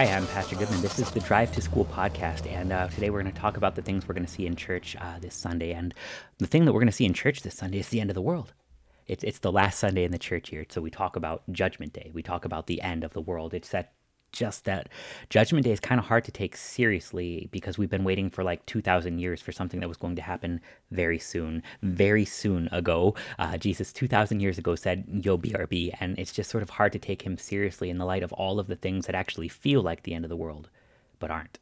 Hi, I'm Pastor Goodman. This is the Drive to School podcast, and uh, today we're going to talk about the things we're going to see in church uh, this Sunday. And the thing that we're going to see in church this Sunday is the end of the world. It's, it's the last Sunday in the church year, so we talk about Judgment Day. We talk about the end of the world. It's that just that Judgment Day is kind of hard to take seriously because we've been waiting for like 2,000 years for something that was going to happen very soon. Very soon ago, uh, Jesus 2,000 years ago said, Yo, BRB. And it's just sort of hard to take him seriously in the light of all of the things that actually feel like the end of the world, but aren't.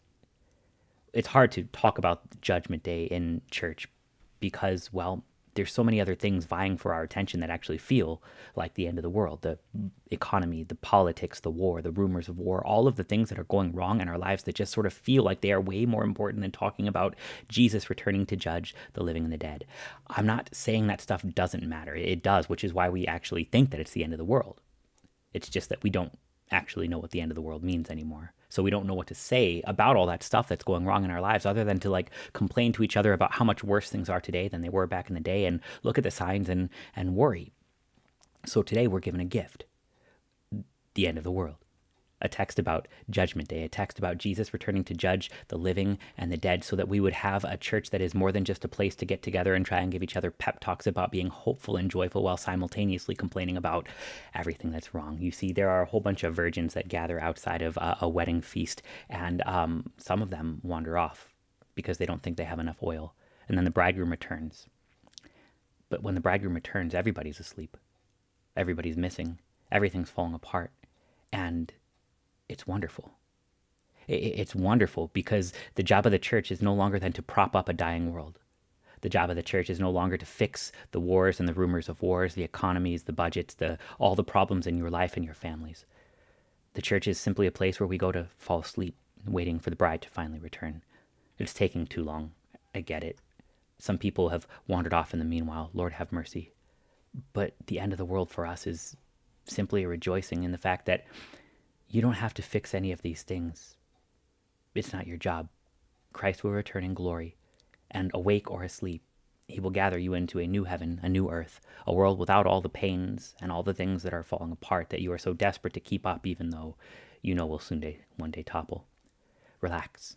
It's hard to talk about Judgment Day in church because, well, there's so many other things vying for our attention that actually feel like the end of the world the economy, the politics, the war, the rumors of war, all of the things that are going wrong in our lives that just sort of feel like they are way more important than talking about Jesus returning to judge the living and the dead. I'm not saying that stuff doesn't matter. It does, which is why we actually think that it's the end of the world. It's just that we don't actually know what the end of the world means anymore. So we don't know what to say about all that stuff that's going wrong in our lives other than to like complain to each other about how much worse things are today than they were back in the day and look at the signs and and worry. So today we're given a gift. The end of the world a text about Judgment Day, a text about Jesus returning to judge the living and the dead, so that we would have a church that is more than just a place to get together and try and give each other pep talks about being hopeful and joyful while simultaneously complaining about everything that's wrong. You see, there are a whole bunch of virgins that gather outside of a, a wedding feast, and um, some of them wander off because they don't think they have enough oil. And then the bridegroom returns. But when the bridegroom returns, everybody's asleep, everybody's missing, everything's falling apart. And it's wonderful. It's wonderful because the job of the church is no longer than to prop up a dying world. The job of the church is no longer to fix the wars and the rumors of wars, the economies, the budgets, the all the problems in your life and your families. The church is simply a place where we go to fall asleep, waiting for the bride to finally return. It's taking too long. I get it. Some people have wandered off in the meanwhile. Lord have mercy. But the end of the world for us is simply a rejoicing in the fact that you don't have to fix any of these things. It's not your job. Christ will return in glory, and awake or asleep, he will gather you into a new heaven, a new earth, a world without all the pains and all the things that are falling apart that you are so desperate to keep up, even though you know will soon day, one day topple. Relax.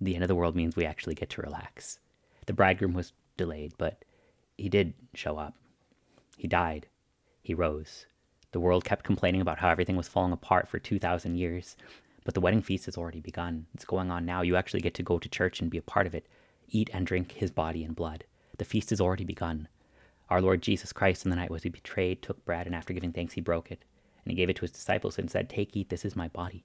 The end of the world means we actually get to relax. The bridegroom was delayed, but he did show up. He died. He rose. The world kept complaining about how everything was falling apart for 2,000 years. But the wedding feast has already begun. It's going on now. You actually get to go to church and be a part of it, eat and drink his body and blood. The feast has already begun. Our Lord Jesus Christ, in the night was he betrayed, took bread, and after giving thanks, he broke it. And he gave it to his disciples and said, Take, eat, this is my body.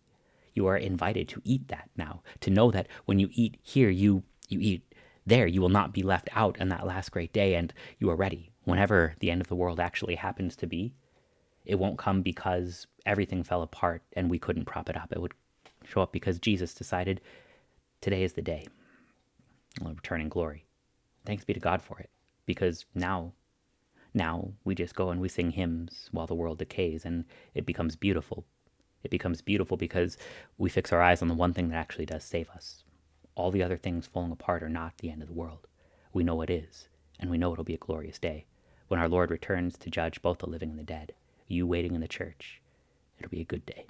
You are invited to eat that now, to know that when you eat here, you, you eat there. You will not be left out on that last great day, and you are ready. Whenever the end of the world actually happens to be, it won't come because everything fell apart and we couldn't prop it up. It would show up because Jesus decided today is the day. I'll return in glory. Thanks be to God for it. Because now, now we just go and we sing hymns while the world decays and it becomes beautiful. It becomes beautiful because we fix our eyes on the one thing that actually does save us. All the other things falling apart are not the end of the world. We know it is, and we know it'll be a glorious day when our Lord returns to judge both the living and the dead you waiting in the church. It'll be a good day.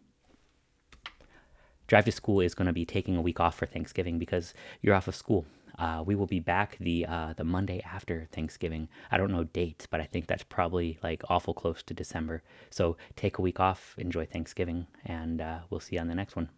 Drive to School is going to be taking a week off for Thanksgiving because you're off of school. Uh, we will be back the uh, the Monday after Thanksgiving. I don't know dates, but I think that's probably like awful close to December. So take a week off, enjoy Thanksgiving, and uh, we'll see you on the next one.